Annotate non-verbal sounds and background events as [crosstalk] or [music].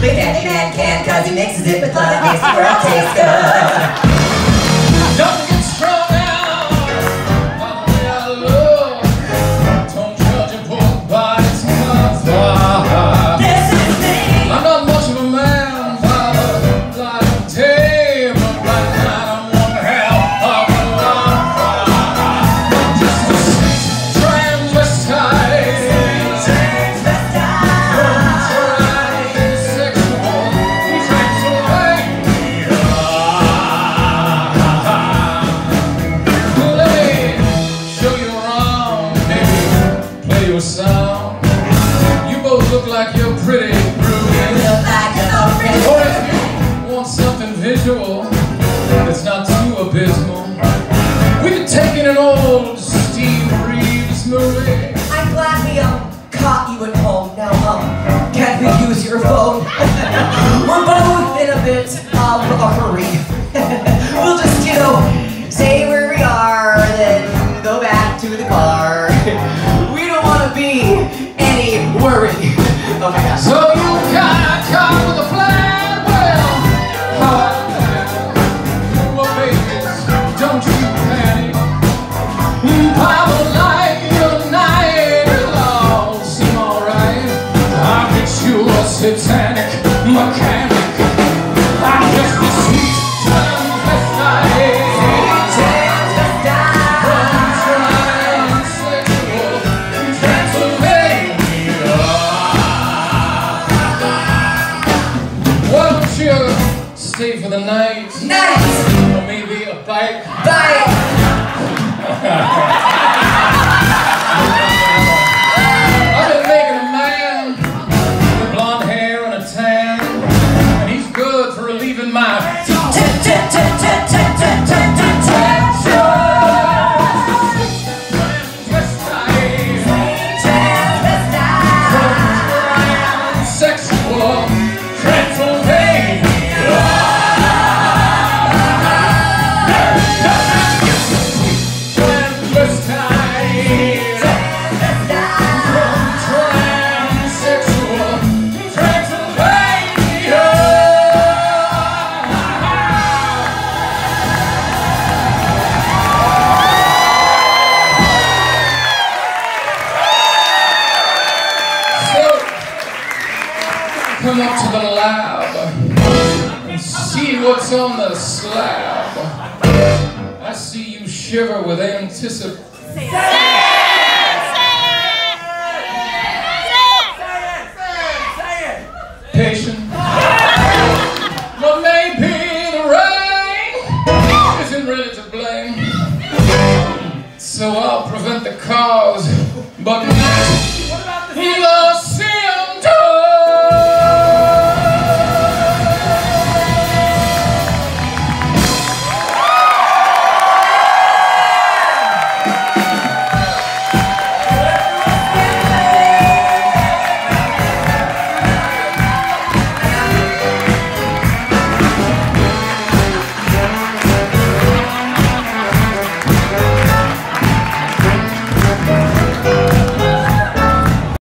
Big Daddy Man can cause he mixes it with love, makes the world taste good. Maybe play you. You both look like you're pretty groovy. Feel like an orange. Or if you want something visual that's not too abysmal, we could take in an old Steve Reeves movie. I'm glad we um caught you at home. Now um, can't we use your phone? [laughs] We're both in a bit of a hurry. [laughs] we'll just you know say where we are, then go back to the car. [laughs] you for the night? Night! Or maybe a bite? Bye. [laughs] Come up to the lab and see what's on the slab. I see you shiver with anticipation. So I'll prevent the cause, but not.